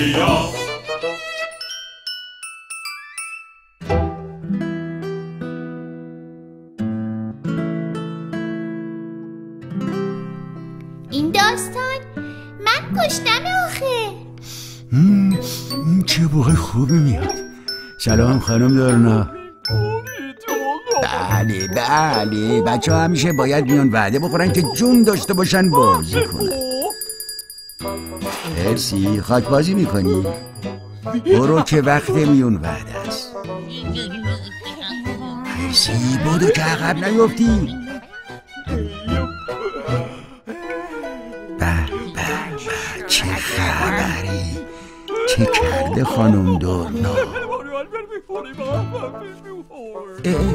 این داستان من کشتم آخه. چه بوهای خوبی میاد. سلام خانم دارنا بله بله. بچه ها همیشه باید میان وعده بخورن که جون داشته باشن بازی کنن. مرسی. خاک بازی می‌کنی؟ برو که وقت میون وعده است مرسی. بودو که عقب نیفتی. به به چه خبری؟ چه کرده خانم دورنا؟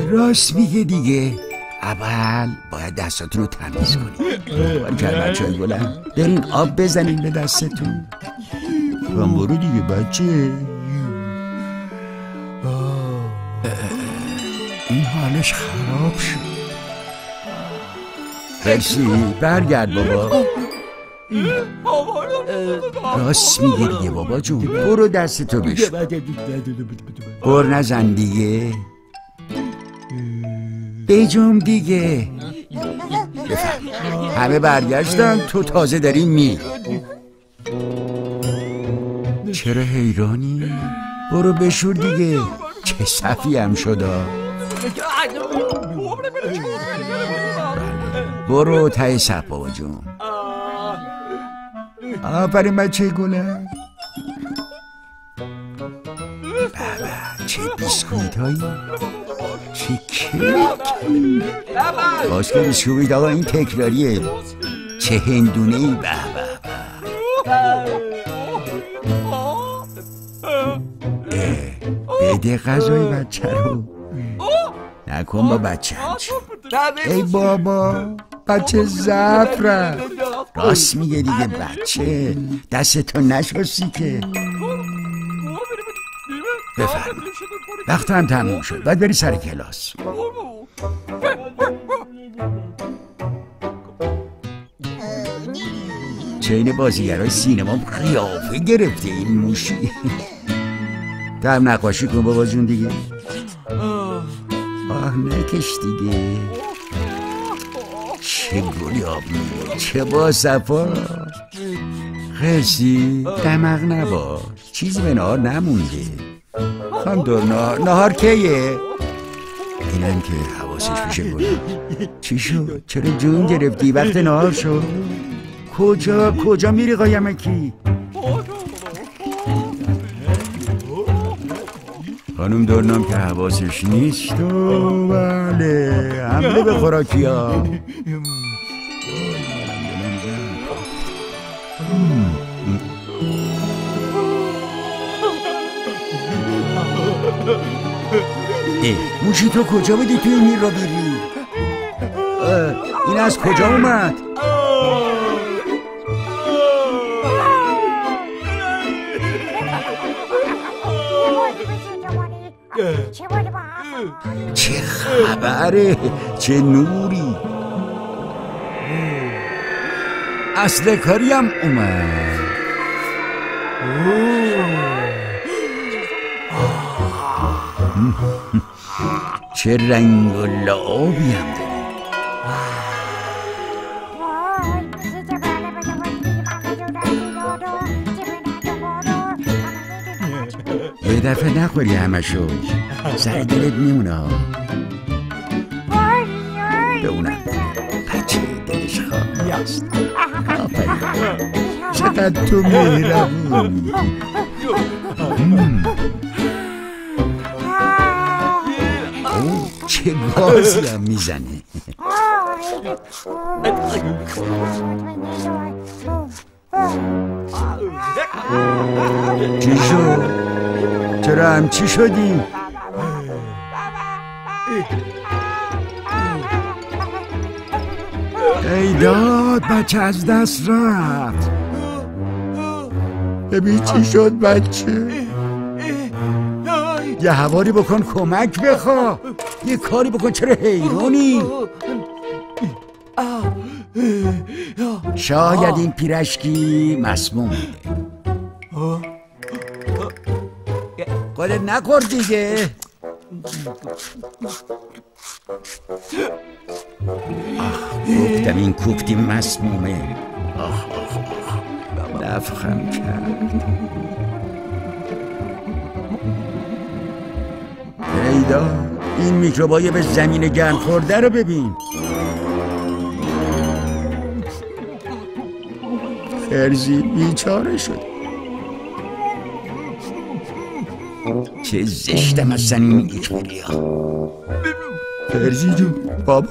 راست میگه دیگه. اول باید دستاتون رو تمیز کنید. بچه های گلم برین آب بزنین به دستتون. کام برو دیگه بچه. این حالش خراب شد. مرسی. برگرد بابا. راست میگه دیگه بابا جون. برو دستتو بشو بر نزن دیگه. بجم دیگه. بفهم همه برگشتن تو تازه داری می. چرا حیرانی؟ برو بشور دیگه. چه صفی هم شدا برو تای سب بابا جون. آفرین بچه گلم بابا چه بیسکویت هایی چه کیک باز که بیسکویت آقا این تکراریه. چه هندونه ای به به به. بده غذای بچه رو. نکن با بچه ای بابا بچه زفره راست میگه دیگه بچه. دستتو نشستی که. بفرم وقت هم تموم شد. باید بری سر کلاس. چین بازیگرای سینما قیافه گرفته این موشی. تو هم نقاشی کن بابا جون دیگه. آه نکش دیگه. چه گلابی چه با صفا. خرسی دمق نباش. چیزی به نهار نمونده. خانم دورنا نهار کیه؟ اینم که حواسش میشه گلم. چی شد؟ چرا جون گرفتی؟ وقت نهار شد. کجا کجا میری قایمکی؟ خانم دورنام که حواسش نیست. و بله. حمله به خوراکی ها موشی تو کجا بودی توی این را بیری اه، این از کجا اومد؟ چه خبره چه نوری؟ اصل کاری هم اومد. چه رنگ و لعابی هم داره یه دفعه نخوری همشو. سر دلت میمونه به اونم. بچه دلش خواست چقدر تو مهربونی گازی هم می‌زنه چی شد؟ چرا همچی شدی؟ ای داد بچه از دست رفت ببین چی شد بچه یه هواری بکن کمک بخوا یه کاری بکن چرا حیرانی شاید این پیرشکی مسموم بوده خودت نخور دیگه آخ، گفتم این کوفتی مسمومه آخ آخ آخ نفخم کرد پیدا این میکروبای به زمین گرم خورده رو ببین. فرزی بیچاره شد. چه زشتم هستن این ایکولی ها فرزی جون بابا.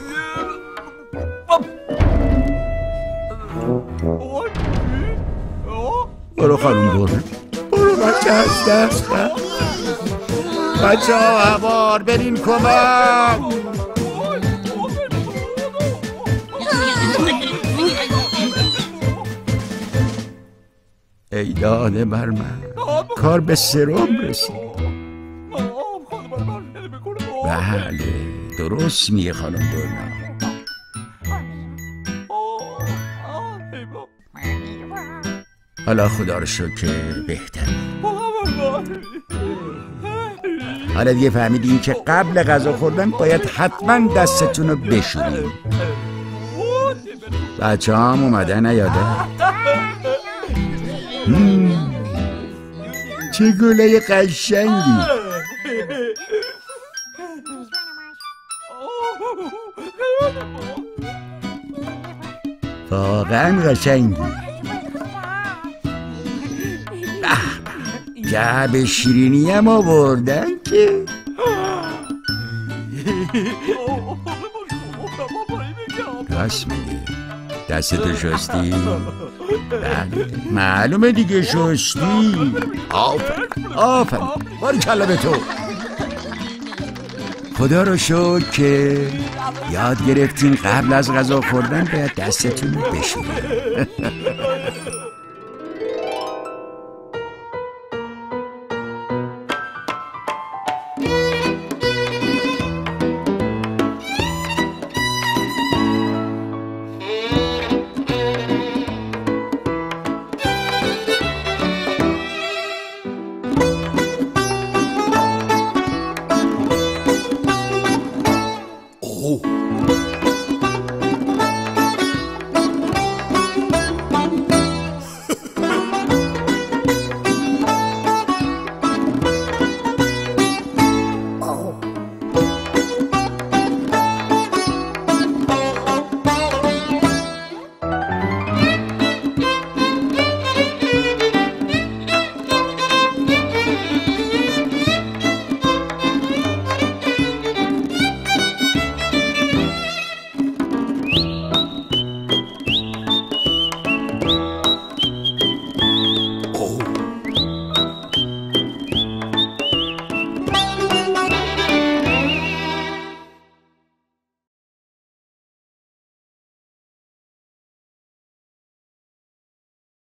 برو خانم برو برو بچه هست دست بچه ها هوار برین کمک. ای داده بر من کار به سرم رسید. بله درست میگه خانم دورنا. حالا خدا رو شکر بهتر حالا دیگه فهمیدین که قبل غذا خوردن باید حتما دستتون رو بشورین. بچه هم اومدن نیاده. چه گله قشنگی. واقعا قشنگی. جعب شیرینی هم آوردن که. راست میگه دستتو شستی؟ بله. معلومه دیگه شستی. آفر آفر باری کلا به تو. خدا رو شکر که یاد گرفتین قبل از غذا خوردن باید دستتون رو بشورین Bye.